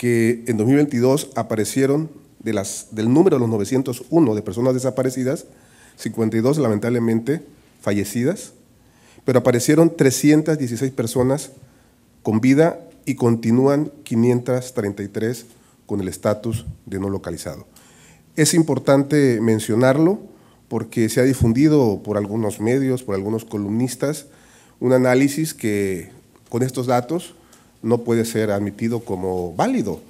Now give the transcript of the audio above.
que en 2022 aparecieron de las, del número de los 901 de personas desaparecidas, 52 lamentablemente fallecidas, pero aparecieron 316 personas con vida y continúan 533 con el estatus de no localizado. Es importante mencionarlo porque se ha difundido por algunos medios, por algunos columnistas, un análisis que con estos datos no puede ser admitido como válido,